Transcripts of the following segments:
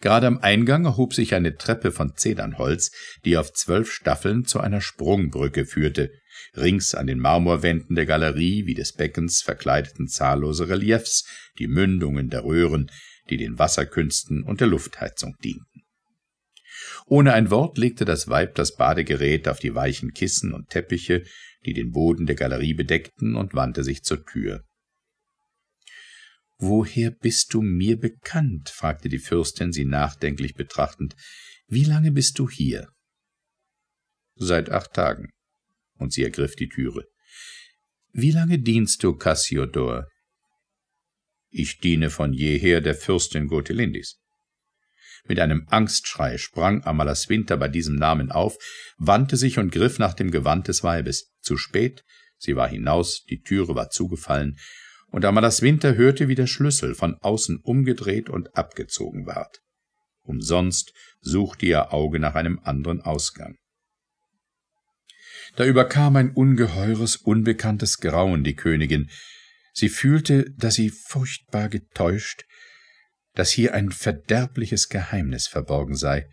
Gerade am Eingang erhob sich eine Treppe von Zedernholz, die auf zwölf Staffeln zu einer Sprungbrücke führte. Rings an den Marmorwänden der Galerie wie des Beckens verkleideten zahllose Reliefs, die Mündungen der Röhren, die den Wasserkünsten und der Luftheizung dienten. Ohne ein Wort legte das Weib das Badegerät auf die weichen Kissen und Teppiche, die den Boden der Galerie bedeckten, und wandte sich zur Tür. Woher bist du mir bekannt? fragte die Fürstin sie nachdenklich betrachtend. Wie lange bist du hier? Seit acht Tagen. Und sie ergriff die Türe. Wie lange dienst du, Cassiodor? Ich diene von jeher der Fürstin Gotelindis. Mit einem Angstschrei sprang Amalaswinter bei diesem Namen auf, wandte sich und griff nach dem Gewand des Weibes. Zu spät, sie war hinaus, die Türe war zugefallen, und Amalaswinter hörte, wie der Schlüssel von außen umgedreht und abgezogen ward. Umsonst suchte ihr Auge nach einem anderen Ausgang. Da überkam ein ungeheures, unbekanntes Grauen die Königin. Sie fühlte, dass sie furchtbar getäuscht, dass hier ein verderbliches Geheimnis verborgen sei.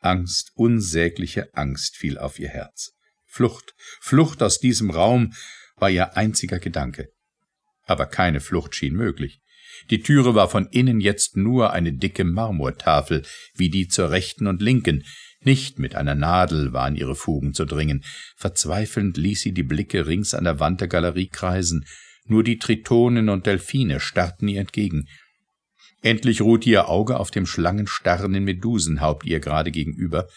Angst, unsägliche Angst fiel auf ihr Herz. Flucht, Flucht aus diesem Raum war ihr einziger Gedanke aber keine Flucht schien möglich. Die Türe war von innen jetzt nur eine dicke Marmortafel, wie die zur rechten und linken, nicht mit einer Nadel war in ihre Fugen zu dringen. Verzweifelnd ließ sie die Blicke rings an der Wand der Galerie kreisen, nur die Tritonen und Delfine starrten ihr entgegen. Endlich ruhte ihr Auge auf dem schlangenstarrenden Medusenhaupt ihr gerade gegenüber,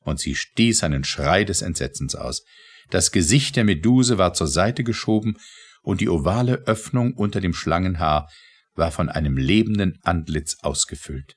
und sie stieß einen Schrei des Entsetzens aus. Das Gesicht der Meduse war zur Seite geschoben, und die ovale Öffnung unter dem Schlangenhaar war von einem lebenden Antlitz ausgefüllt.